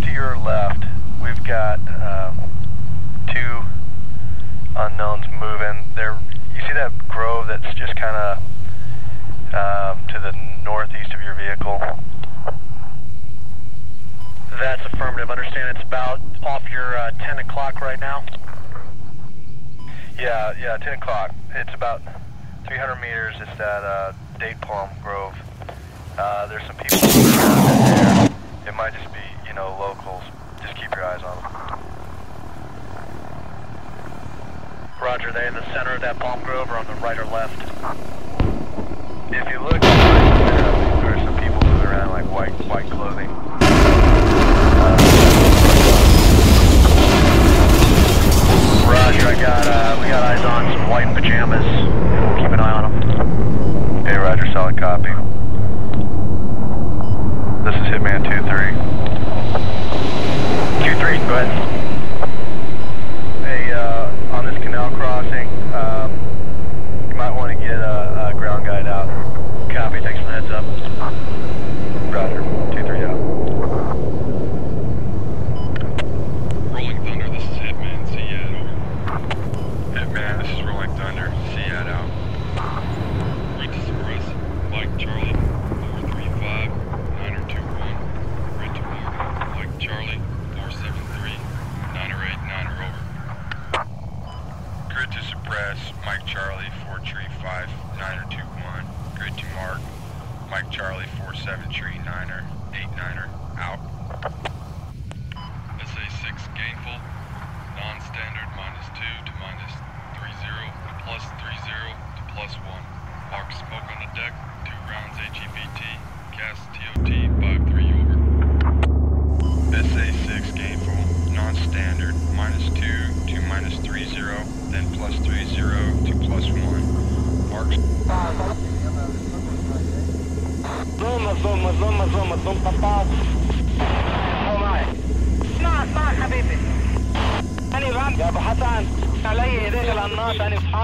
off to your left, we've got um, two unknowns moving. There, you see that grove that's just kind of um, to the northeast of your vehicle? That's affirmative. Understand it's about off your uh, 10 o'clock right now? Yeah, yeah, 10 o'clock. It's about 300 meters. It's that uh, date palm grove. Uh, there's some people there. It might just be, you know, locals. Just keep your eyes on them. Roger, they in the center of that palm grove or on the right or left? If you look, there are some people moving around like white white clothing. Roger, I got, uh, we got eyes on some white pajamas. Keep an eye on them. Hey, Roger, solid copy. This is Hitman 2-3. 2-3, go ahead. Hey, uh, on this canal crossing, um, you might want to get a, a ground guide out. Copy, thanks for the heads up. Roger, 2-3 out. Rolling Thunder, this is Hitman, Seattle. Hitman, this is Rolling Thunder, Seattle. Read to suppress, Mike Charlie,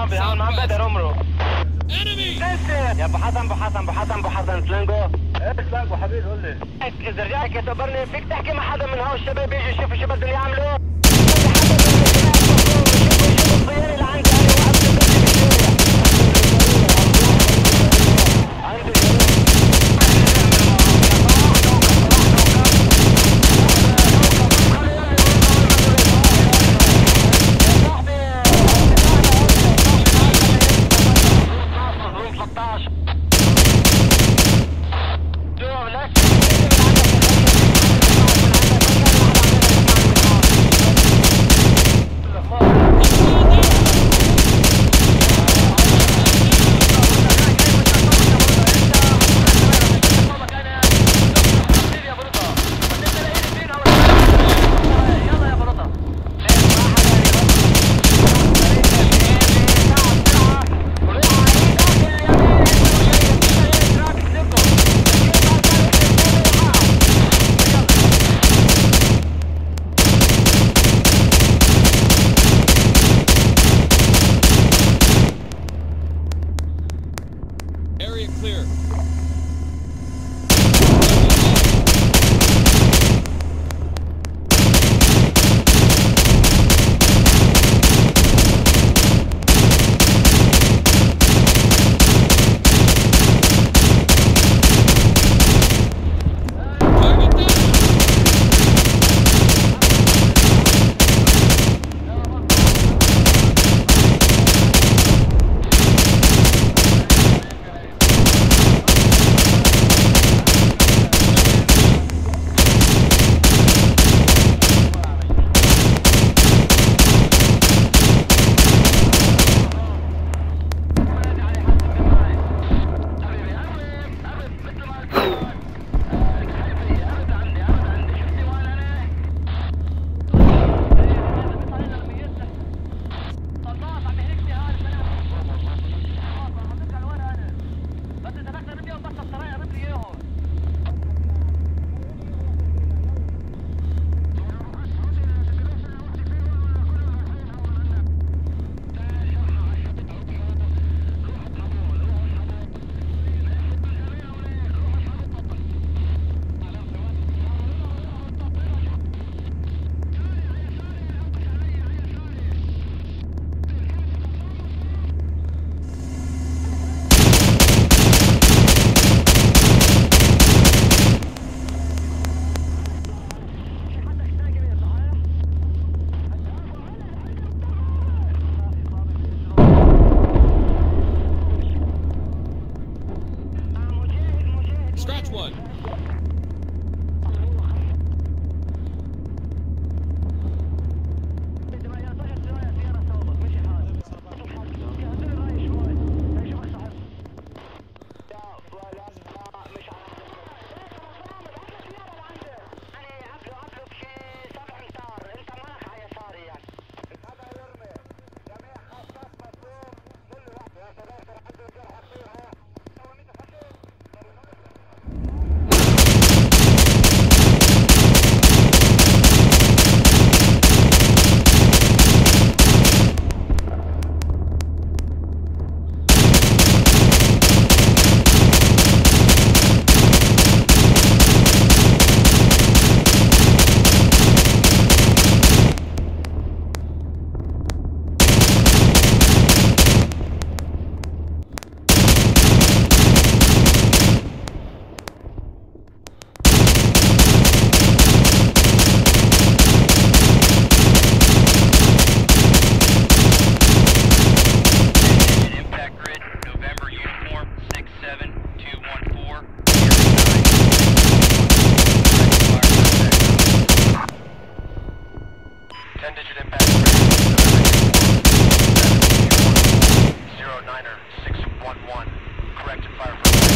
عم بيعاون معاه بدر يا ابو حسن ابو حسن ابو حسن ابو حسن سلانجو إيه سلانجو حبيبي قول لي اذا رجعت يا فيك تحكي مع حدا من هول الشباب يجي يشوفوا شو بدهم يعملوا Scratch one. 1-1. Corrected fire.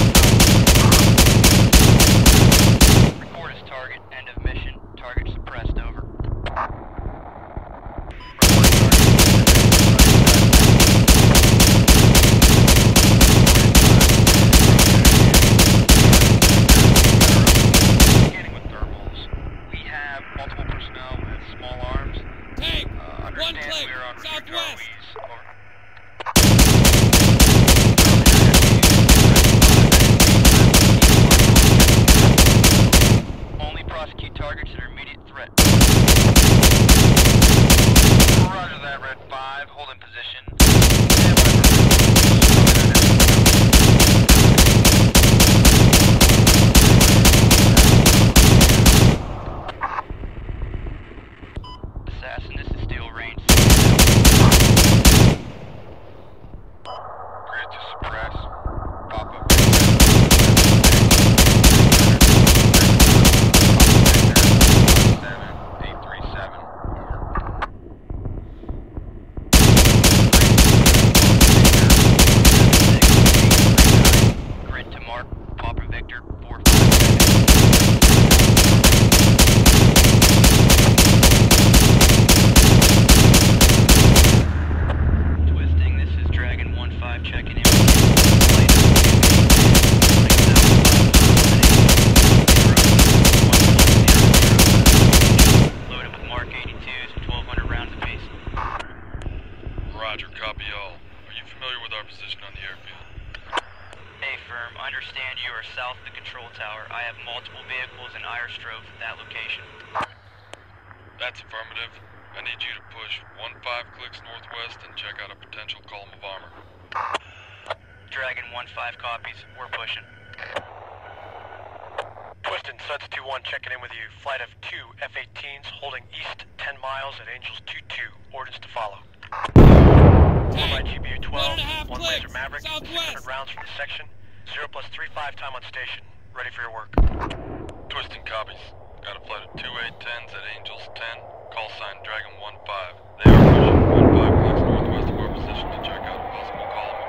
Checking in. 115 copies. We're pushing. Twiston, Suds 2-1 checking in with you. Flight of two F-18s holding east 10 miles at Angels 2-2. Orders to follow. Flight GBU-12, one Laser Maverick, Southwest. 600 rounds from the section. 0 plus 3-5 time on station. Ready for your work. Twiston copies. Got a flight of two A-10s at Angels 10. Call sign Dragon 1-5. They are pushing 1-5 northwest of our position to check out possible call